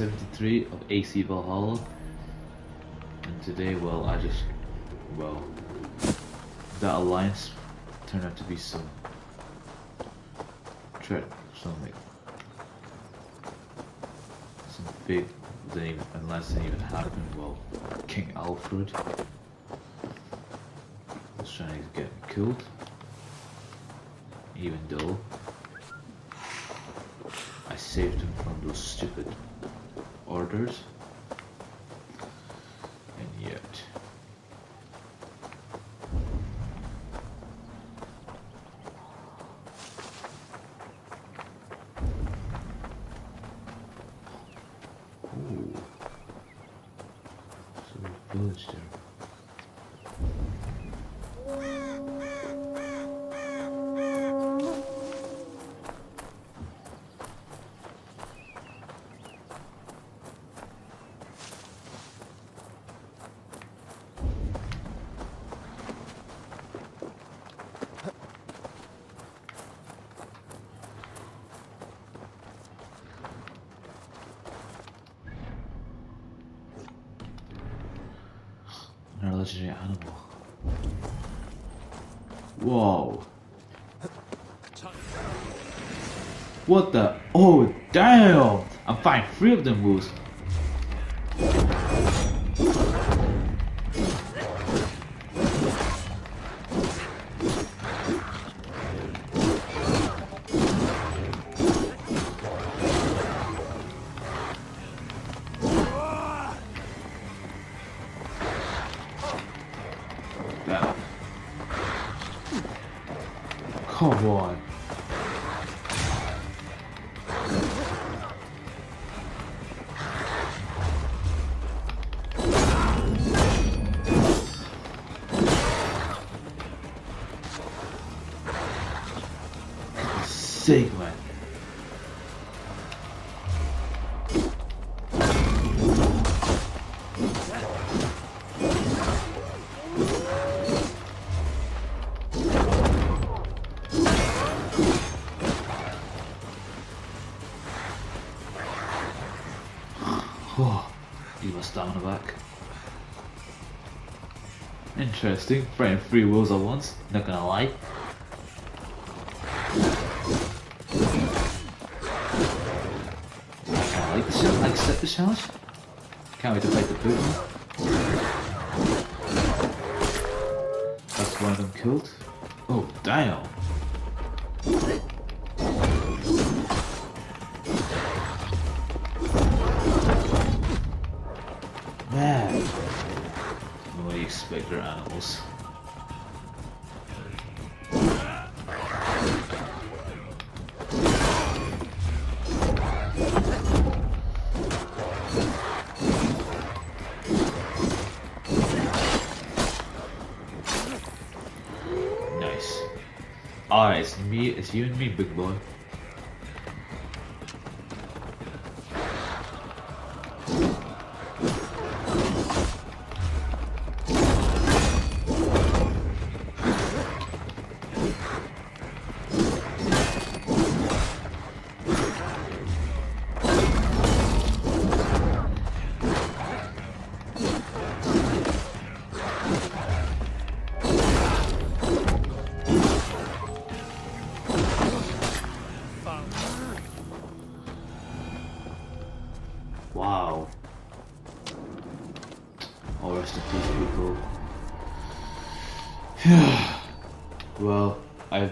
73 of AC Valhalla. And today, well, I just, well, that alliance turned out to be some threat, some like, some big, even, unless didn't even happen, well, King Alfred was trying to get killed, even though I saved him from those stupid orders. And yet. Ooh. So a village there. Another legendary animal. Whoa. What the? Oh, damn! I'm fighting three of them moves. Oh, you must stamina back. Interesting, fighting three wolves at once, not gonna lie. I like the challenge, I accept the challenge. Can't wait to fight the Putin. That's one of them killed. Oh, damn. You and me, big boy.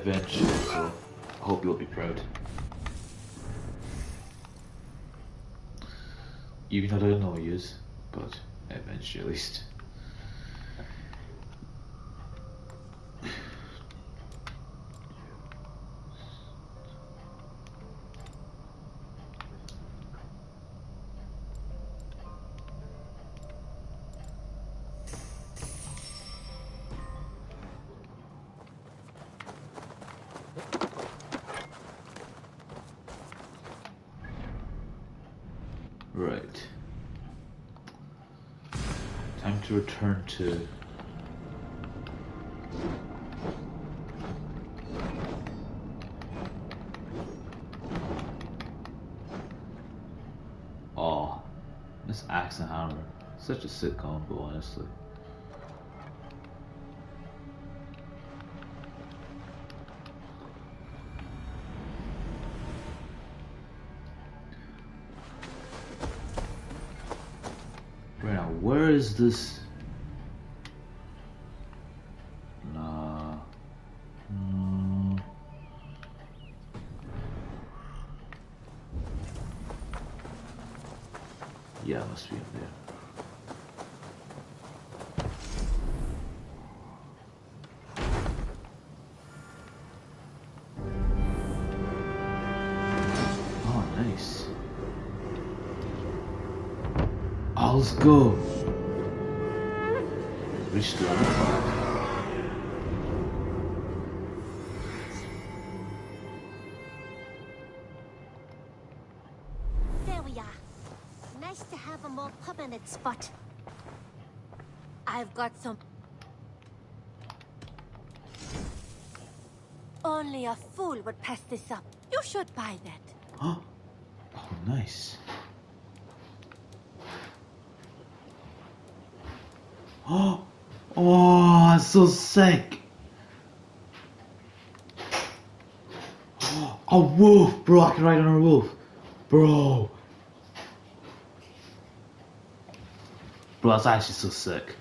You, so I hope you'll be proud. Even though I don't know is, but I avenged you at least. Return to. Oh. It's axe and hammer. Such a sick combo, honestly. Where is this? Go. Reach part. There we are. Nice to have a more permanent spot. I've got some... Only a fool would pass this up. You should buy that. Oh, oh nice. Oh, oh, that's so sick. A wolf, bro. I can ride on a wolf, bro. Bro, that's actually so sick.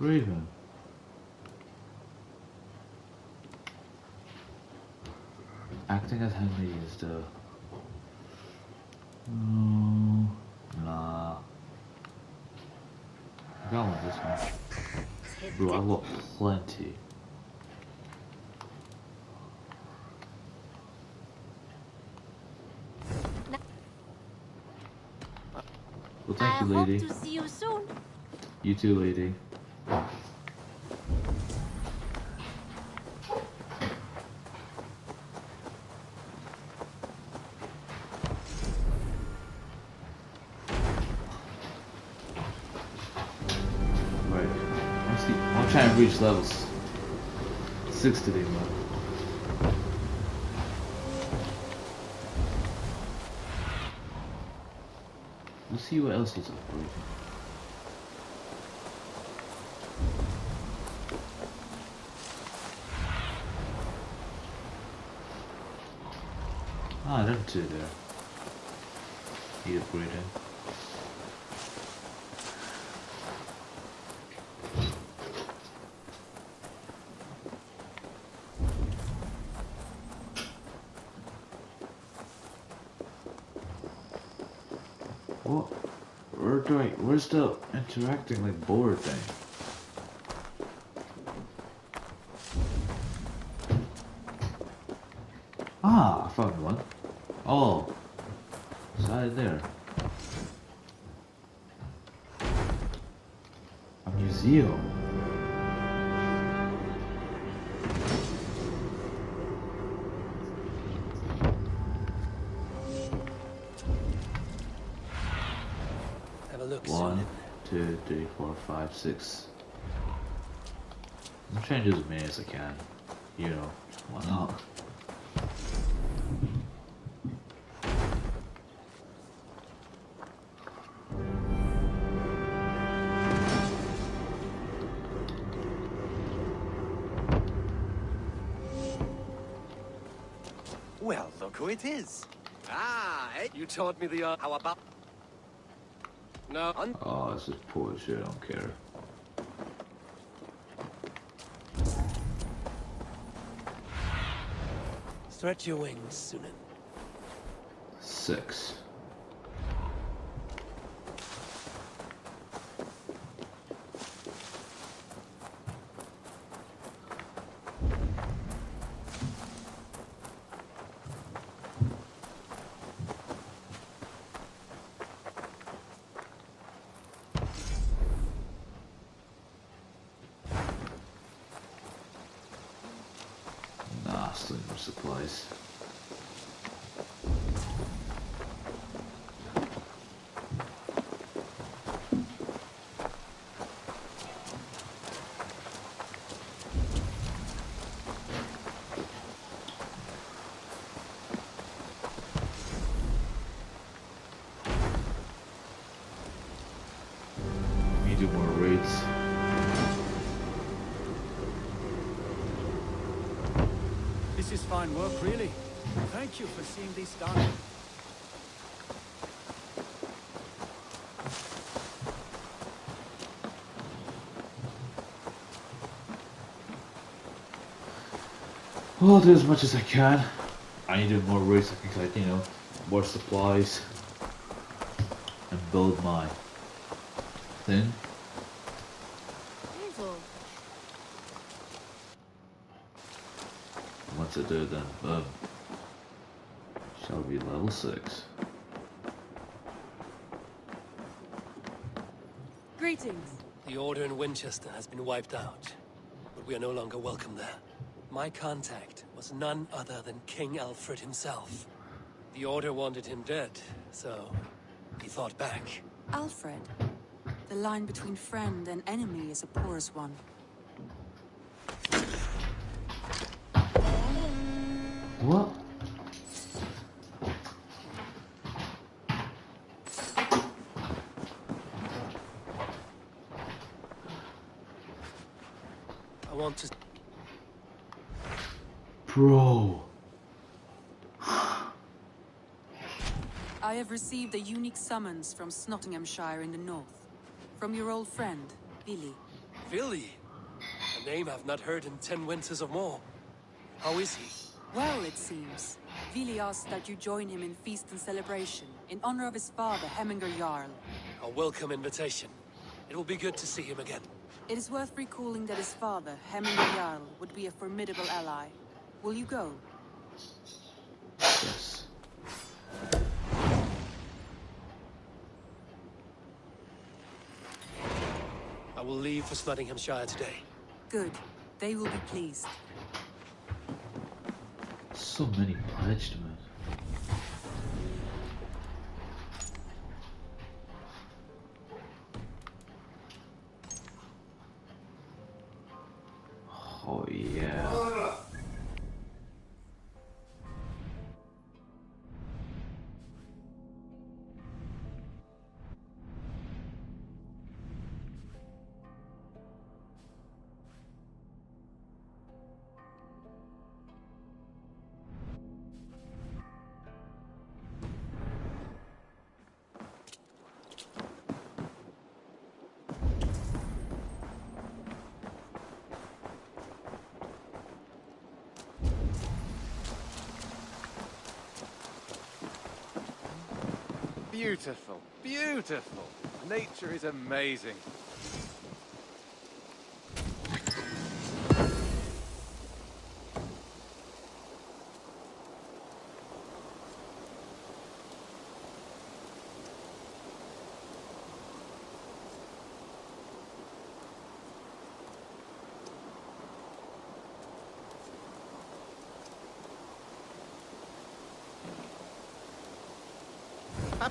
Raven. Acting as Henry is the. Mm, nah. I got one this one. Bro, I got plenty. Well, thank I you, hope lady. to see you soon. You too, lady. Six today, man. Let's see what else is operating. Ah, them two there. He upgraded. What? Where do I, where's the interacting like board thing? Who it is. Ah, eh? You taught me the, uh, how about... No, un- Oh, this is Polish, I don't care. Stretch your wings, Synin. Six. This is fine work, really. Thank you for seeing this done. I'll do as much as I can. I needed more routes, I think, like, you know, more supplies. And build my thing. Once I do, then boom. Shall be level 6. Greetings. The order in Winchester has been wiped out, but we are no longer welcome there. My contact was none other than King Alfred himself. The order wanted him dead, so he fought back. Alfred. The line between friend and enemy is a porous one. I have received a unique summons from Snotinghamscire in the north. From your old friend, Vili. Vili. A name I've not heard in ten winters or more. How is he? Well, it seems. Vili asked that you join him in feast and celebration, in honor of his father, Heminger Jarl. A welcome invitation. It will be good to see him again. It is worth recalling that his father, Heminger Jarl, would be a formidable ally. Will you go? I will leave for Snotinghamscire today. Good. They will be pleased. So many pledged, Beautiful, beautiful. Nature is amazing.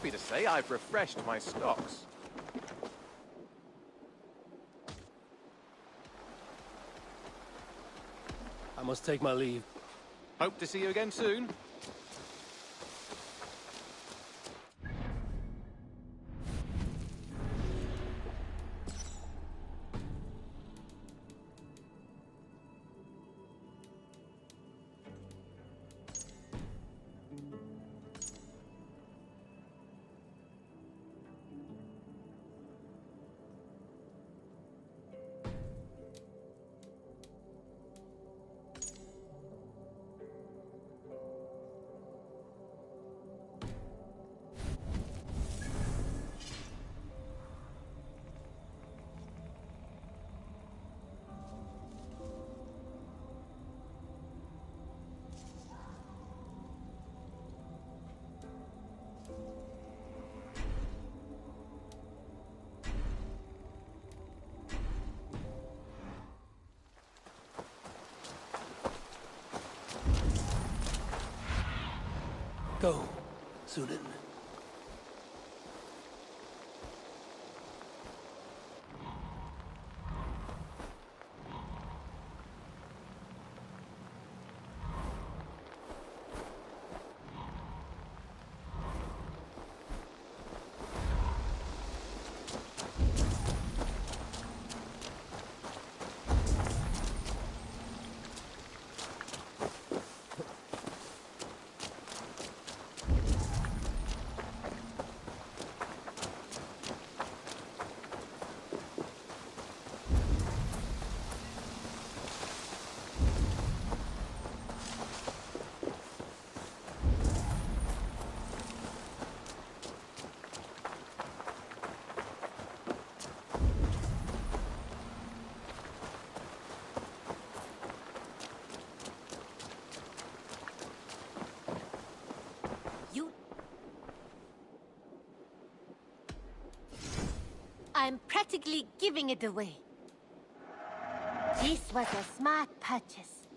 Happy to say I've refreshed my stocks. I must take my leave. Hope to see you again soon. Go, Synin. I'm practically giving it away. This was a smart purchase.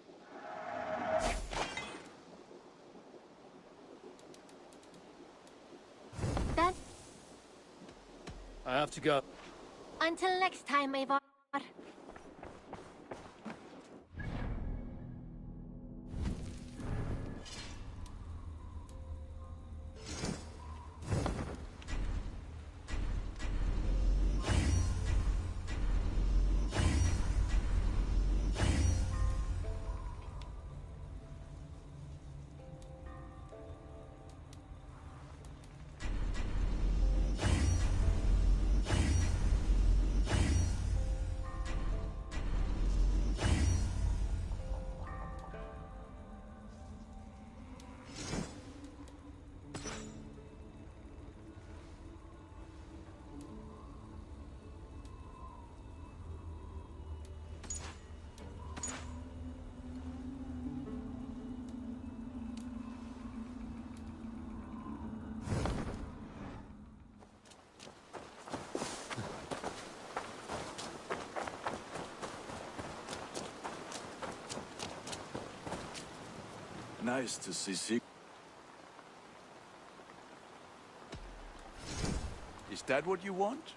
That I have to go. until next time, Eivor. Nice to see Sig. Is that what you want?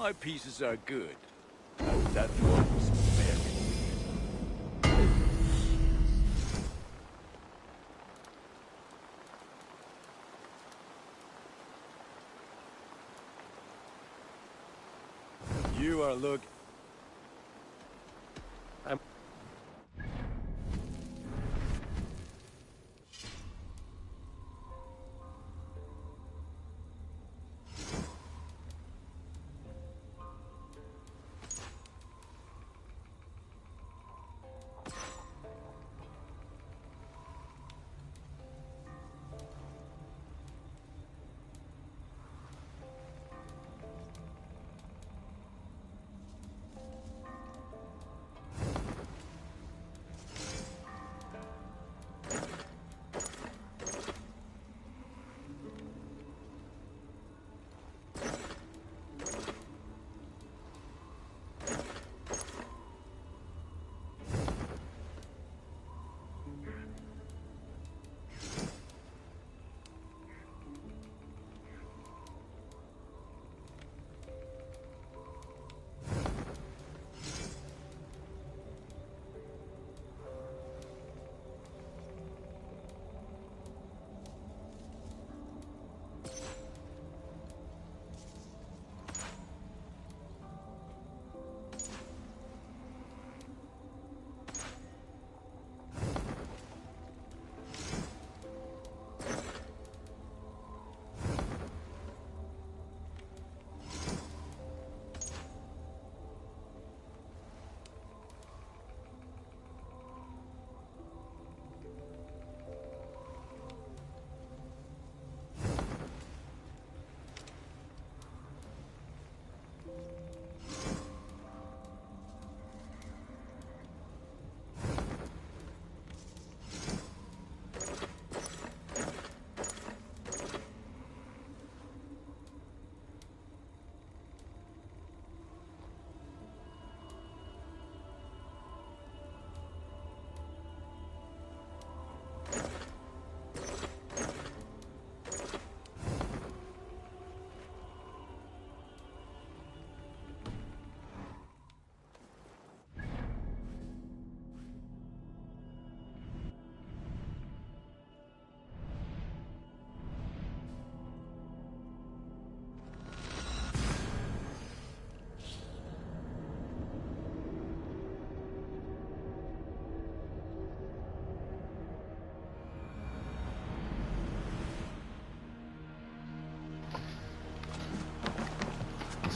My pieces are good. That one was very. You are look.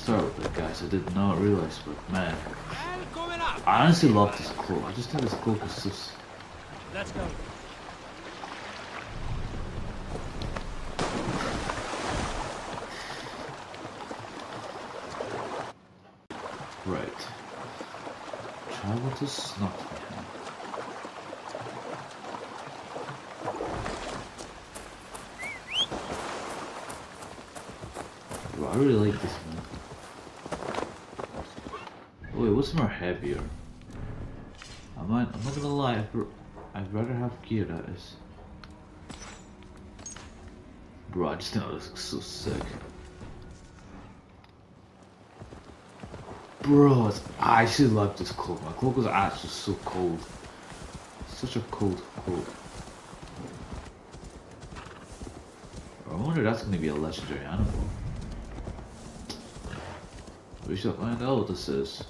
Sorry about that, guys. I did not realize, but man, I honestly love this cloak. I just think this cloak is so. s- Let's go. Right. Travel to Snottingham. Bro, I really like this man. Oh, wait, what's more heavier? I might, I'm not gonna lie, I'd, r- I'd rather have gear that is. Bro, I just think that looks so sick. Bro, I actually love this cloak. My cloak is actually so cold. Such a cold cloak. I wonder if that's gonna be a legendary animal. We shall find out what this is.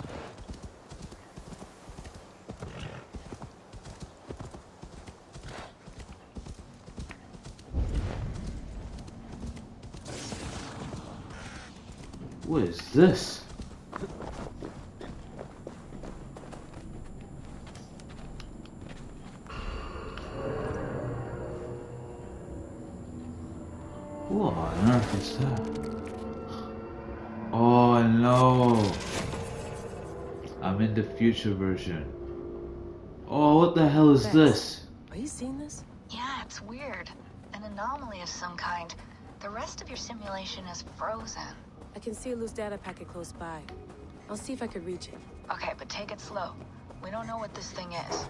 What is this? What on earth is that? Oh no! I'm in the future version. Oh, what the hell is Bex. this? Are you seeing this? Yeah, it's weird. An anomaly of some kind. The rest of your simulation is frozen. Can see a loose data packet close by. I'll see if I could reach it. Okay, but take it slow. We don't know what this thing is.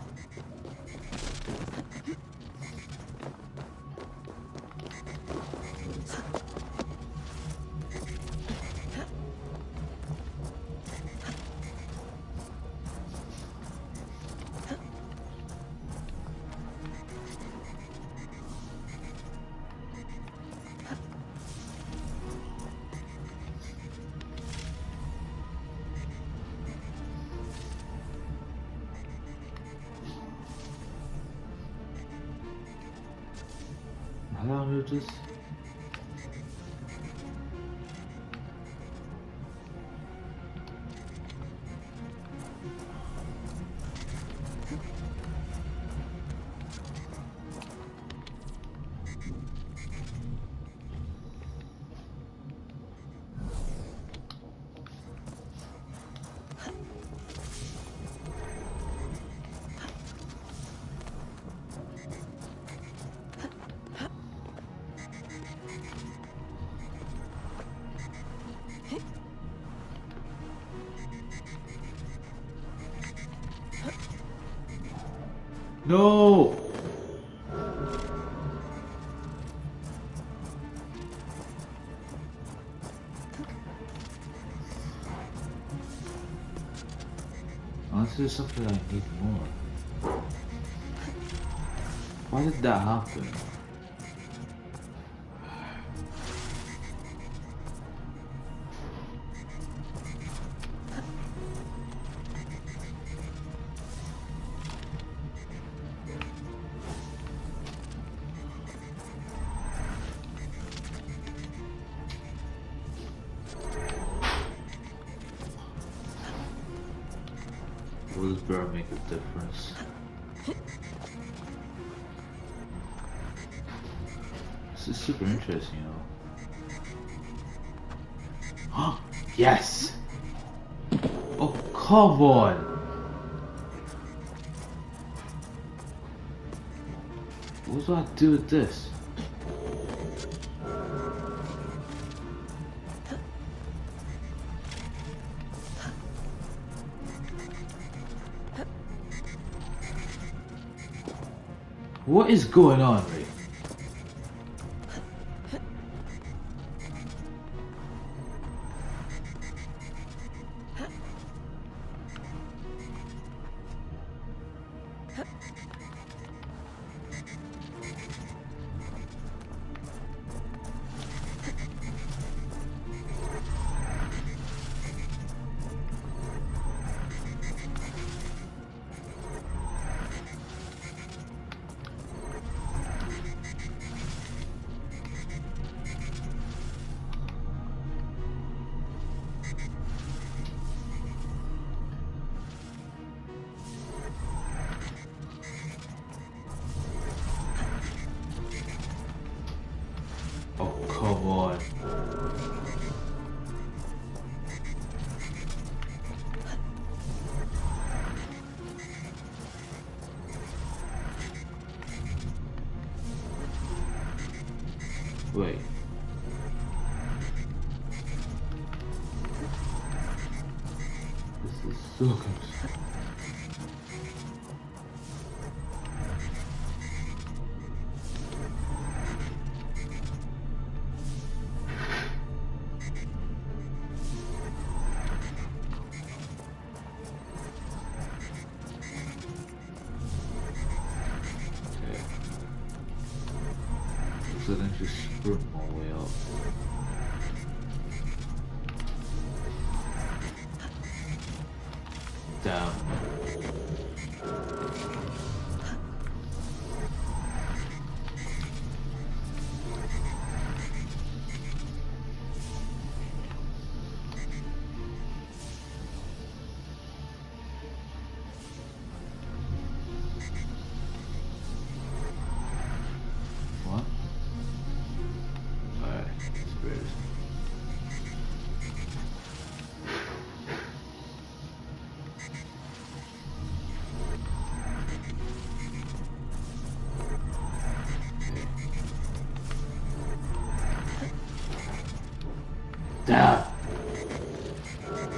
No! Unless there's something I need more. Why did that happen? Will bear make a difference? This is super interesting, you know. Yes! Oh, come on! What do I do with this? What is going on,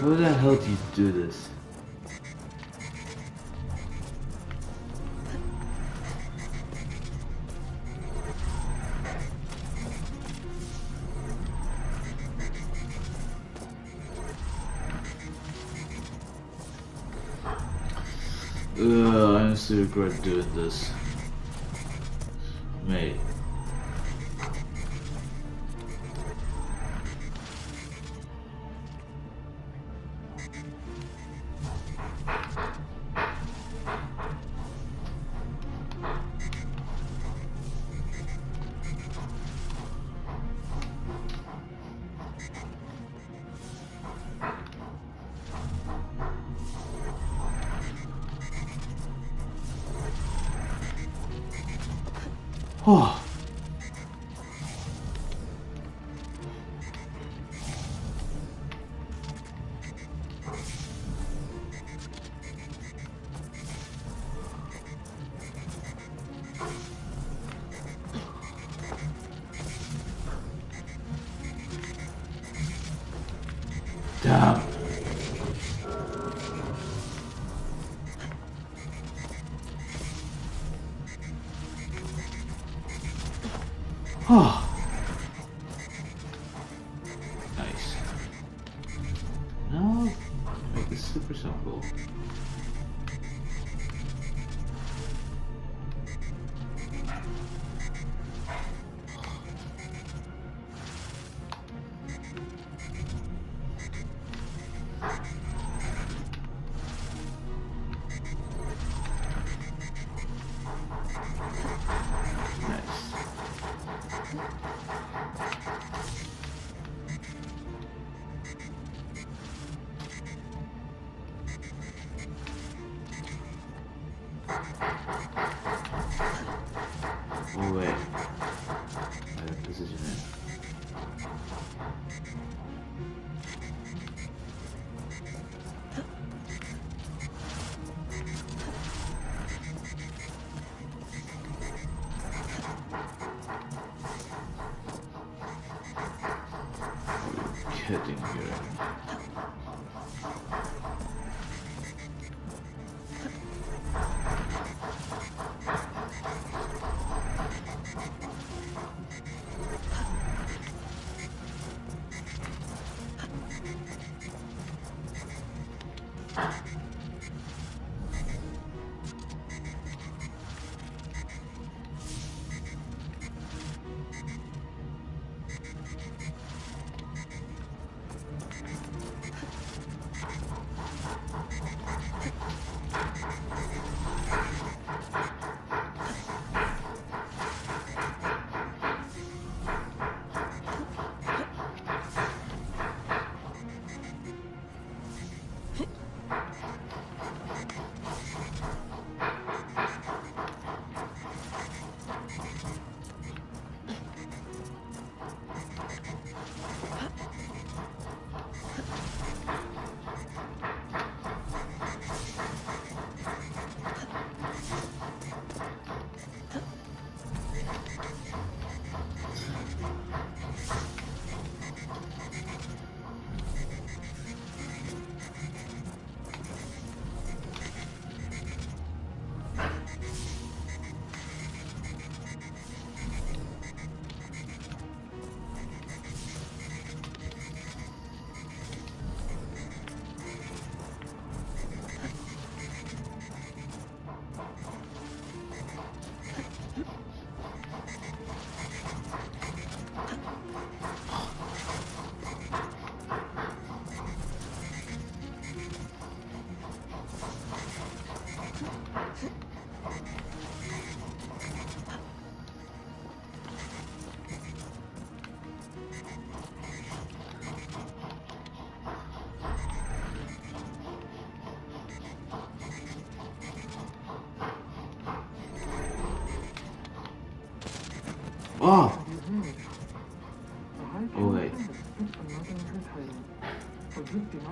Who the hell do you do this? Ugh, I honestly regret doing this. Stop.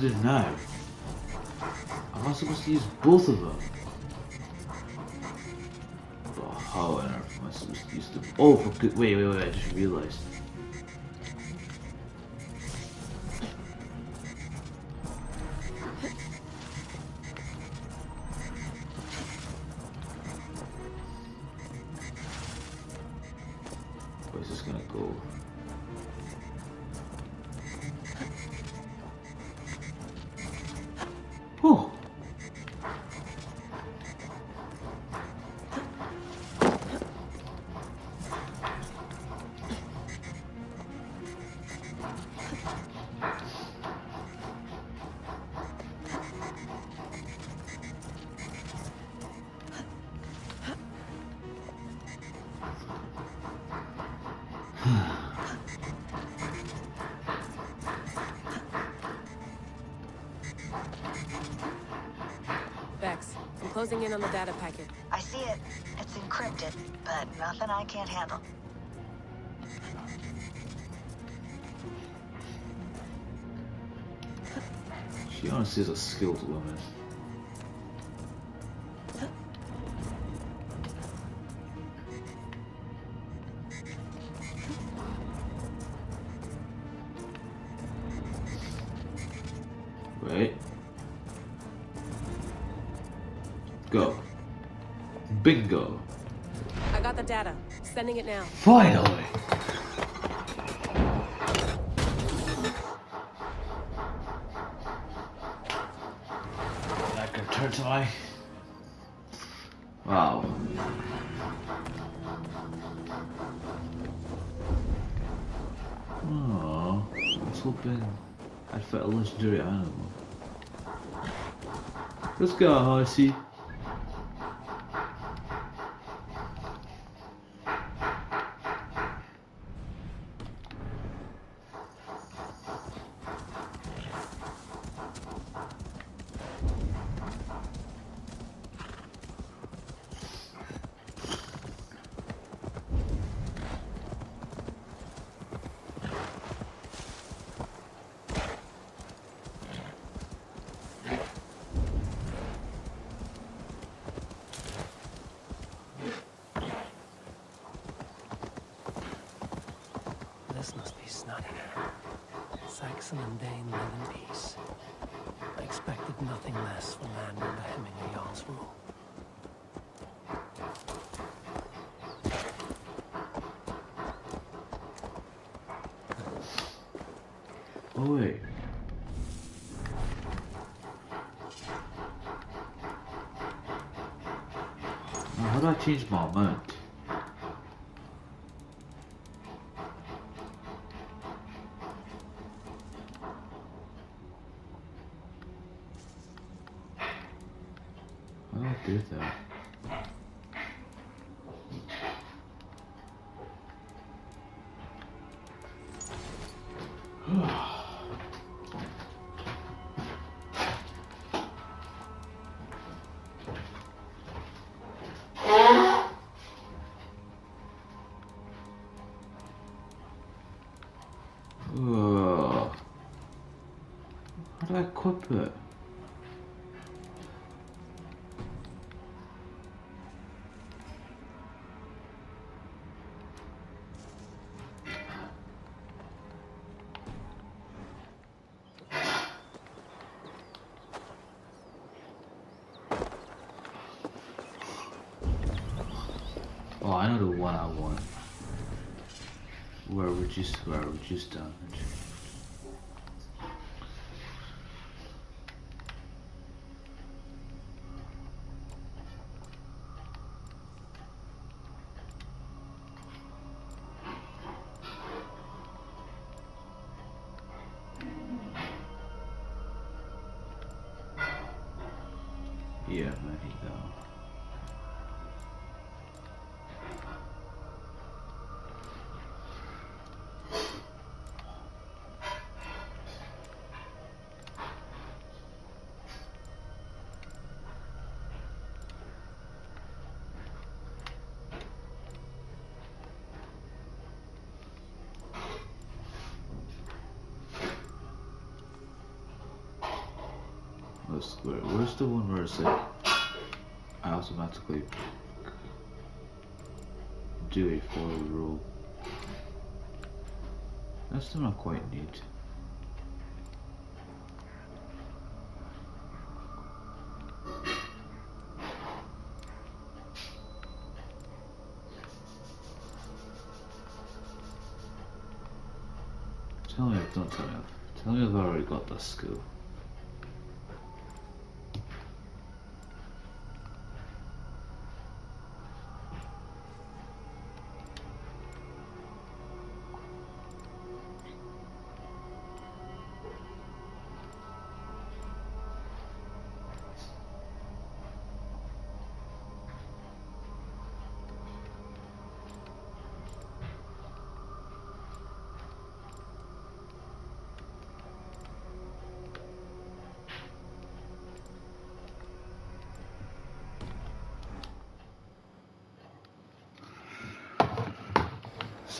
to do now? Am I supposed to use both of them? Oh, how am I supposed to use them? Oh, for good. Wait, wait, wait, I just realized. Closing in on the data packet. I see it. It's encrypted, but nothing I can't handle. She honestly is a skilled woman. Bingo. I got the data. Sending it now. Finally! I can turn to my. Wow. Oh, I was hoping I'd fit a legendary animal. Let's go, Horsey. This must be Snotting. Saxon and Dane live in peace. I expected nothing less from land under Hemingway Jarl's rule. Oh wait. How do I change my mount? It? Oh, I know the one I want. Where reduce where reduce damage. Where's, where, where's the one where it's like I automatically do a forward roll? That's still not quite neat. Tell me, I've- tell me, tell me I've already got that skill.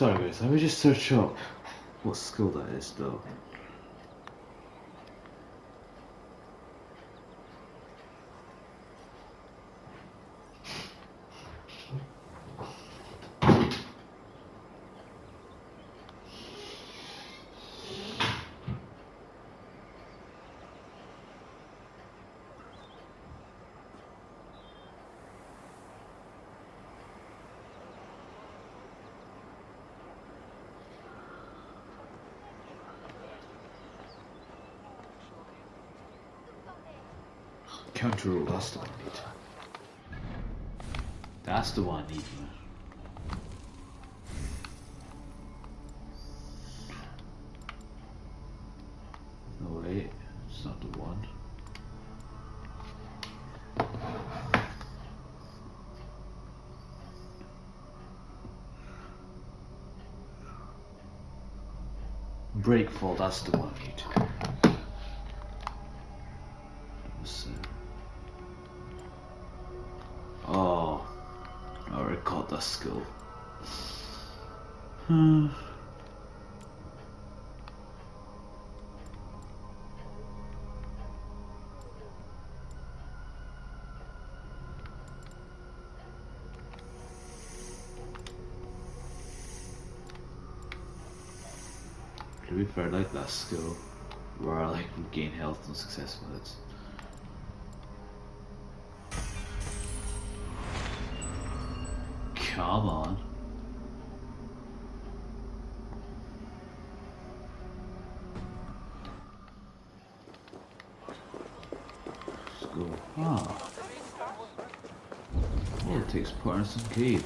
Sorry guys, let me just search up what skill that is though. That's the one need. That's the one man. No wait, it's not the one. Breakfall, that's the one I To be fair, I like that skill where I like gain health and success with it. Come on. honest as Gabe.